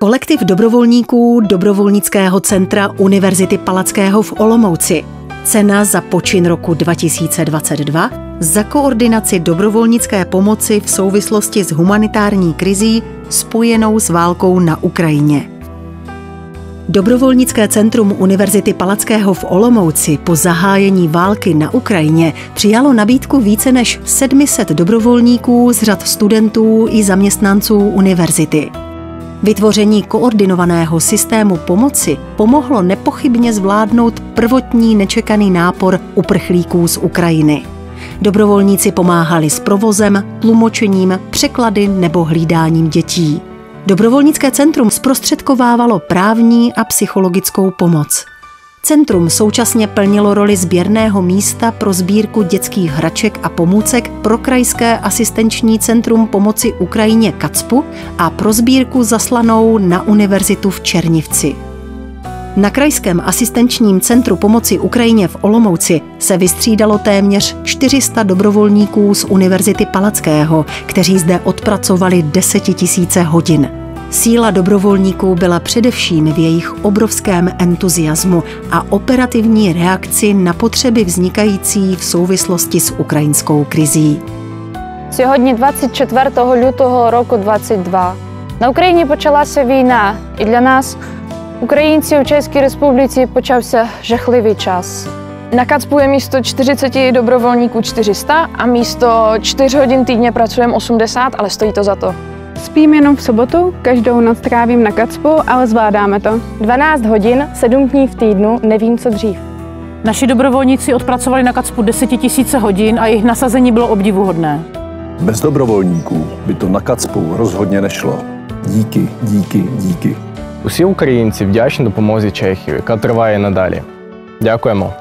Kolektiv dobrovolníků Dobrovolnického centra Univerzity Palackého v Olomouci. Cena za počin roku 2022 za koordinaci dobrovolnické pomoci v souvislosti s humanitární krizí spojenou s válkou na Ukrajině. Dobrovolnické centrum Univerzity Palackého v Olomouci po zahájení války na Ukrajině přijalo nabídku více než 700 dobrovolníků z řad studentů i zaměstnanců univerzity. Vytvoření koordinovaného systému pomoci pomohlo nepochybně zvládnout prvotní nečekaný nápor uprchlíků z Ukrajiny. Dobrovolníci pomáhali s provozem, tlumočením, překlady nebo hlídáním dětí. Dobrovolnické centrum zprostředkovávalo právní a psychologickou pomoc. Centrum současně plnilo roli sběrného místa pro sbírku dětských hraček a pomůcek pro krajské asistenční centrum pomoci Ukrajině Kacpu a pro sbírku zaslanou na univerzitu v Černivci. Na krajském asistenčním centru pomoci Ukrajině v Olomouci se vystřídalo téměř 400 dobrovolníků z Univerzity Palackého, kteří zde odpracovali desetitisíce hodin. Síla dobrovolníků byla především v jejich obrovském entuziasmu a operativní reakci na potřeby vznikající v souvislosti s ukrajinskou krizí. Сьогодні 24 лютого року 22. На Україні почалася війна, і для нас, українців у Чеській Республіці, почався жахливий час. Na Kacpu je místo 40 dobrovolníků 400 a místo 4 hodin týdně pracujeme 80, ale stojí to za to. Spím jenom v sobotu, každou noc trávím na Kacpu, ale zvládáme to. 12 hodin, 7 dní v týdnu, nevím co dřív. Naši dobrovolníci odpracovali na Kacpu 10 tisíce hodin a jejich nasazení bylo obdivuhodné. Bez dobrovolníků by to na Kacpu rozhodně nešlo. Díky, díky, díky. Усі українці вдячні допомозі Чехії, яка триває надалі. Дякуємо.